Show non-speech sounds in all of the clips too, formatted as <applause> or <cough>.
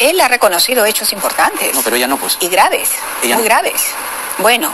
Él ha reconocido hechos importantes. No, pero ella no, pues. Y graves, Ella muy no. graves. Bueno,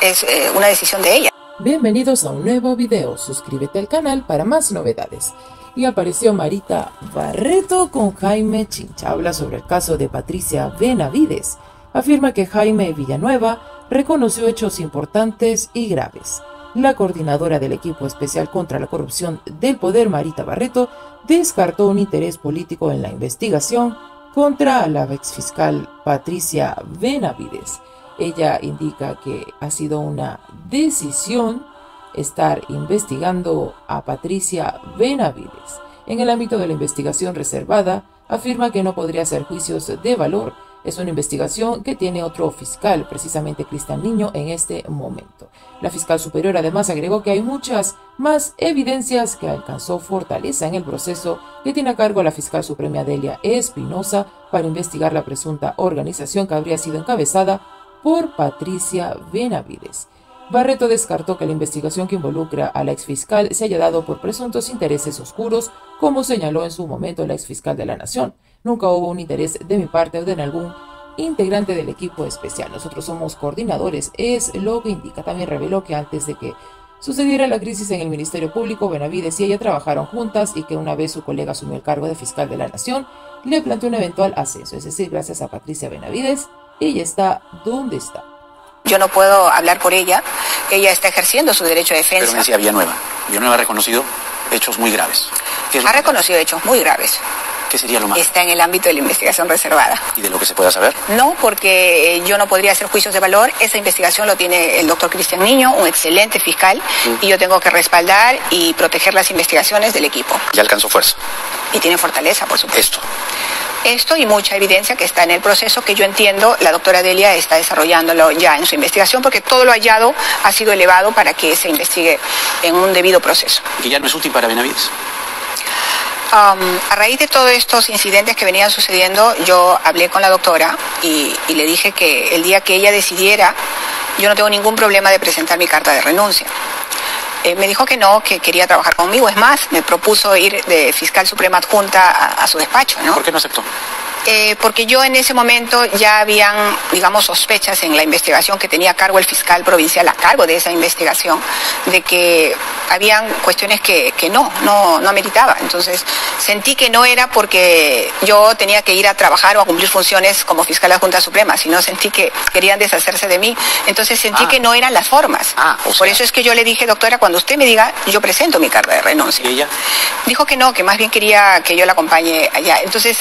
es eh, una decisión de ella. Bienvenidos a un nuevo video, suscríbete al canal para más novedades. Y apareció Marita Barreto con Jaime Chincha. Habla sobre el caso de Patricia Benavides. Afirma que Jaime Villanueva reconoció hechos importantes y graves. La coordinadora del equipo especial contra la corrupción del poder, Marita Barreto, descartó un interés político en la investigación contra la exfiscal Patricia Benavides. Ella indica que ha sido una decisión estar investigando a Patricia Benavides. En el ámbito de la investigación reservada, afirma que no podría hacer juicios de valor. Es una investigación que tiene otro fiscal, precisamente Cristian Niño, en este momento. La fiscal superior además agregó que hay muchas más evidencias que alcanzó fortaleza en el proceso que tiene a cargo la fiscal suprema Delia Espinosa para investigar la presunta organización que habría sido encabezada por Patricia Benavides. Barreto descartó que la investigación que involucra a la exfiscal se haya dado por presuntos intereses oscuros, como señaló en su momento la exfiscal de la Nación. Nunca hubo un interés de mi parte o de algún integrante del equipo especial. Nosotros somos coordinadores, es lo que indica. También reveló que antes de que sucediera la crisis en el Ministerio Público, Benavides y ella trabajaron juntas y que una vez su colega asumió el cargo de fiscal de la Nación, le planteó un eventual ascenso. Es decir, gracias a Patricia Benavides, ella está donde está. Yo no puedo hablar por ella. Ella está ejerciendo su derecho de Pero me defensa. decía Villanueva. Villanueva ha reconocido hechos muy graves. ¿Qué, es lo Ha reconocido hechos muy graves. ¿Qué sería lo más? Está en el ámbito de la investigación reservada. ¿Y de lo que se pueda saber? No, porque eh, yo no podría hacer juicios de valor. Esa investigación lo tiene el doctor Cristian Niño, un excelente fiscal, y yo tengo que respaldar y proteger las investigaciones del equipo. Ya alcanzó fuerza. Y tiene fortaleza, por supuesto. Esto. Esto y mucha evidencia que está en el proceso que yo entiendo la doctora Delia está desarrollándolo ya en su investigación porque todo lo hallado ha sido elevado para que se investigue en un debido proceso. Que ya no es útil para Benavides. A raíz de todos estos incidentes que venían sucediendo, yo hablé con la doctora y, y le dije que el día que ella decidiera, yo no tengo ningún problema de presentar mi carta de renuncia. Eh, me dijo que no, que quería trabajar conmigo. Es más, me propuso ir de fiscal suprema adjunta a, a su despacho, ¿no? ¿Por qué no aceptó? Eh, porque yo en ese momento ya habían, digamos, sospechas en la investigación que tenía a cargo el fiscal provincial a cargo de esa investigación, de que habían cuestiones que, que no, no, no ameritaba. Entonces sentí que no era porque yo tenía que ir a trabajar o a cumplir funciones como fiscal de la Junta Suprema, sino sentí que querían deshacerse de mí. Entonces sentí Ah. que no eran las formas. Ah, o Por eso es que yo le dije, doctora, cuando usted me diga, yo presento mi carta de renuncia. ¿Y ella? Dijo que no, que más bien quería que yo la acompañe allá. Entonces,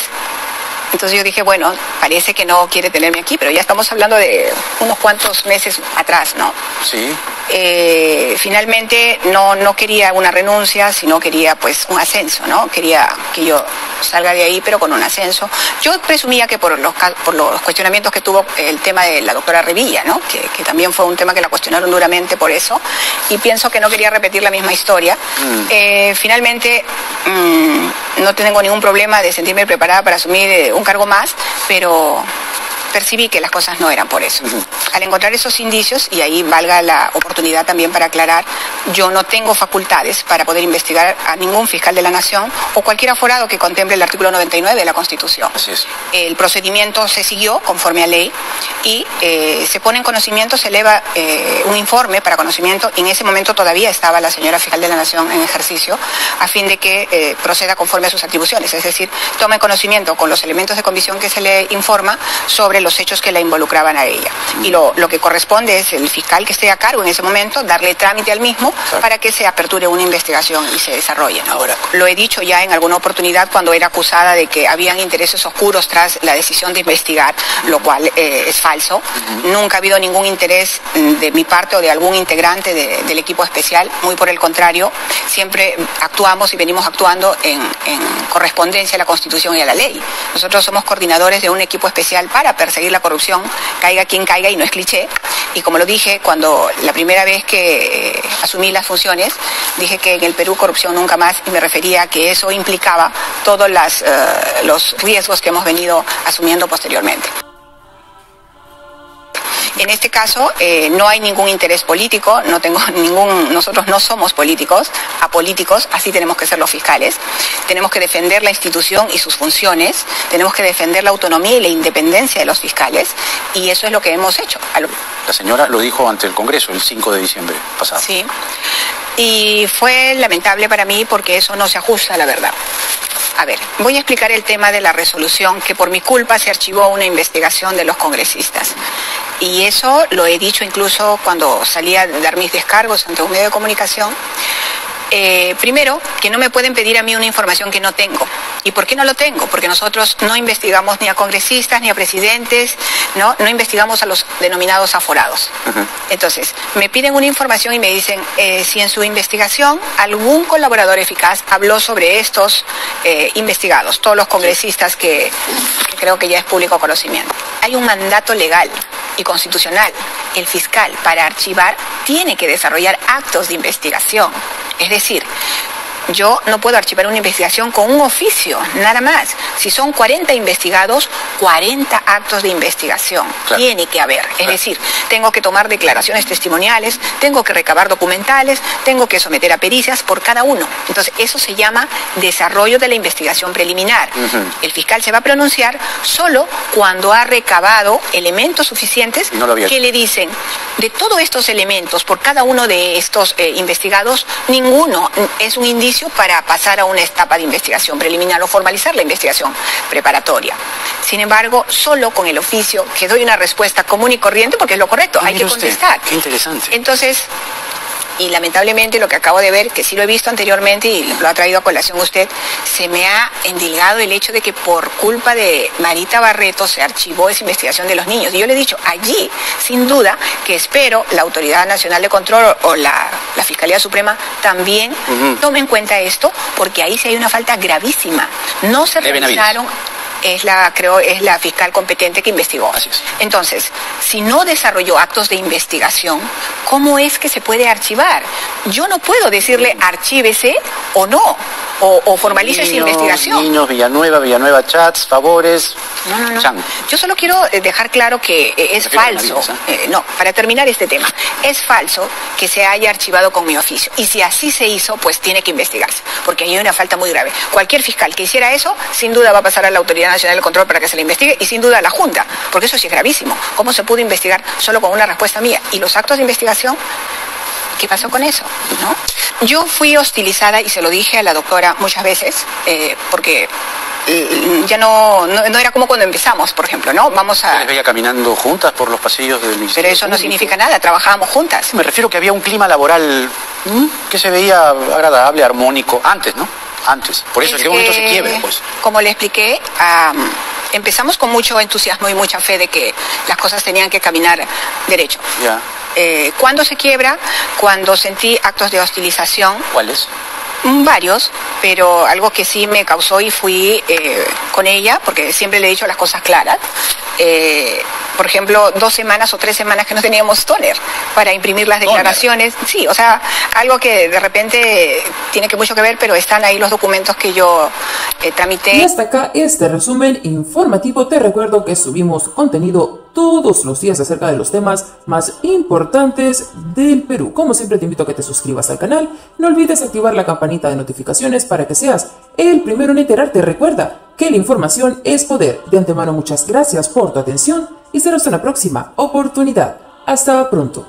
entonces yo dije, bueno, parece que no quiere tenerme aquí, pero ya estamos hablando de unos cuantos meses atrás, ¿no? Sí. Eh, finalmente no, no quería una renuncia, sino quería pues un ascenso, ¿no? Quería que yo salga de ahí, pero con un ascenso. Yo presumía que por los, por los cuestionamientos que tuvo el tema de la doctora Revilla, ¿no? Que, que también fue un tema que la cuestionaron duramente por eso, y pienso que no quería repetir la misma historia. Eh, finalmente mm, no tengo ningún problema de sentirme preparada para asumir eh, un cargo más, pero percibí que las cosas no eran por eso. Al encontrar esos indicios, y ahí valga la oportunidad también para aclarar, yo no tengo facultades para poder investigar a ningún fiscal de la Nación o cualquier aforado que contemple el artículo 99 de la Constitución. Así es. El procedimiento se siguió conforme a ley y eh, se pone en conocimiento, se eleva eh, un informe para conocimiento. En ese momento todavía estaba la señora fiscal de la Nación en ejercicio a fin de que eh, proceda conforme a sus atribuciones, es decir, tome conocimiento con los elementos de comisión que se le informa sobre los hechos que la involucraban a ella. Y lo, lo que corresponde es el fiscal que esté a cargo en ese momento darle trámite al mismo para que se aperture una investigación y se desarrolle. Ahora- Lo he dicho ya en alguna oportunidad cuando era acusada de que habían intereses oscuros tras la decisión de investigar, lo cual eh, es falso. Nunca ha habido ningún interés mm, de mi parte o de algún integrante de- del equipo especial, muy por el contrario, siempre actuamos y venimos actuando en, en correspondencia a la Constitución y a la ley. Nosotros somos coordinadores de un equipo especial para perseguir la corrupción, caiga quien caiga y no es cliché. Y como lo dije cuando la primera vez que eh, asumí las funciones, dije que en el Perú corrupción nunca más y me refería a que eso implicaba todos eh, los riesgos que hemos venido asumiendo posteriormente. En este caso eh, no hay ningún interés político, no tengo <laughs> ningún, nosotros no somos políticos, apolíticos, así tenemos que ser los fiscales. Tenemos que defender la institución y sus funciones, tenemos que defender la autonomía y la independencia de los fiscales y eso es lo que hemos hecho. La señora lo dijo ante el Congreso el 5 de diciembre pasado. Sí. Y fue lamentable para mí porque eso no se ajusta a la verdad. A ver, voy a explicar el tema de la resolución que por mi culpa se archivó una investigación de los congresistas. Y eso lo he dicho incluso cuando salía a dar mis descargos ante un medio de comunicación. Eh, primero, que no me pueden pedir a mí una información que no tengo. ¿Y por qué no lo tengo? Porque nosotros no investigamos ni a congresistas ni a presidentes, no, no investigamos a los denominados aforados. Entonces, me piden una información y me dicen eh, si en su investigación algún colaborador eficaz habló sobre estos eh, investigados, todos los congresistas que, que creo que ya es público conocimiento. Hay un mandato legal y constitucional. El fiscal, para archivar, tiene que desarrollar actos de investigación. Es decir, yo no puedo archivar una investigación con un oficio, nada más. Si son 40 investigados, 40 actos de investigación. Tiene que haber. Es decir, tengo que tomar declaraciones testimoniales, tengo que recabar documentales, tengo que someter a pericias por cada uno. Entonces, eso se llama desarrollo de la investigación preliminar. El fiscal se va a pronunciar solo cuando ha recabado elementos suficientes que le dicen, de todos estos elementos, por cada uno de estos eh, investigados, ninguno es un indicio para pasar a una etapa de investigación preliminar o formalizar la investigación preparatoria. Sin embargo, solo con el oficio que doy una respuesta común y corriente, porque es lo correcto, hay que contestar. Qué interesante. Entonces, y lamentablemente lo que acabo de ver, que sí lo he visto anteriormente y lo ha traído a colación usted, se me ha endilgado el hecho de que por culpa de Marita Barreto se archivó esa investigación de los niños. Y yo le he dicho, allí, sin duda, que espero la Autoridad Nacional de Control o la, Fiscalía Suprema también tome en cuenta esto, porque ahí sí hay una falta gravísima. No se realizaron es la, creo, es la fiscal competente que investigó. Entonces, si no desarrolló actos de investigación, ¿cómo es que se puede archivar? Yo no puedo decirle archívese o no, o, formalice esa investigación. Niños, Villanueva, Villanueva Chats, favores. No, no, no. Yo solo quiero eh, dejar claro que eh, es falso. Eh, no, para terminar este tema, es falso que se haya archivado con mi oficio. Y si así se hizo, pues tiene que investigarse, porque hay una falta muy grave. Cualquier fiscal que hiciera eso, sin duda va a pasar a la autoridad Nacional del Control para que se le investigue y sin duda a la Junta, porque eso sí es gravísimo. ¿Cómo se pudo investigar solo con una respuesta mía? Y los actos de investigación, ¿qué pasó con eso? ¿No? Yo fui hostilizada y se lo dije a la doctora muchas veces, eh, porque eh, ya no, no, era como cuando empezamos, por ejemplo, ¿no? Vamos a... ¿Les veía caminando juntas por los pasillos del Ministerio Pero eso no significa nada, trabajábamos juntas. Me refiero que había un clima laboral que se veía agradable, armónico, antes, ¿no? antes. Por eso, ¿en qué momento se quiebra? Pues? Como le expliqué, empezamos con mucho entusiasmo y mucha fe de que las cosas tenían que caminar derecho. Ya. Eh, ¿Cuándo se quiebra? Cuando sentí actos de hostilización. ¿Cuáles? Mm, varios, pero algo que sí me causó y fui eh, con ella, porque siempre le he dicho las cosas claras. Eh, por ejemplo, dos semanas o tres semanas que no teníamos toner para imprimir las declaraciones. Sí, o sea, algo que de repente tiene que mucho que ver, pero están ahí los documentos que yo eh, tramité. Y hasta acá este resumen informativo. Te recuerdo que subimos contenido todos los días acerca de los temas más importantes del Perú. Como siempre te invito a que te suscribas al canal, no olvides activar la campanita de notificaciones para que seas el primero en enterarte. Recuerda que la información es poder. De antemano muchas gracias por tu atención y será hasta una próxima oportunidad. Hasta pronto.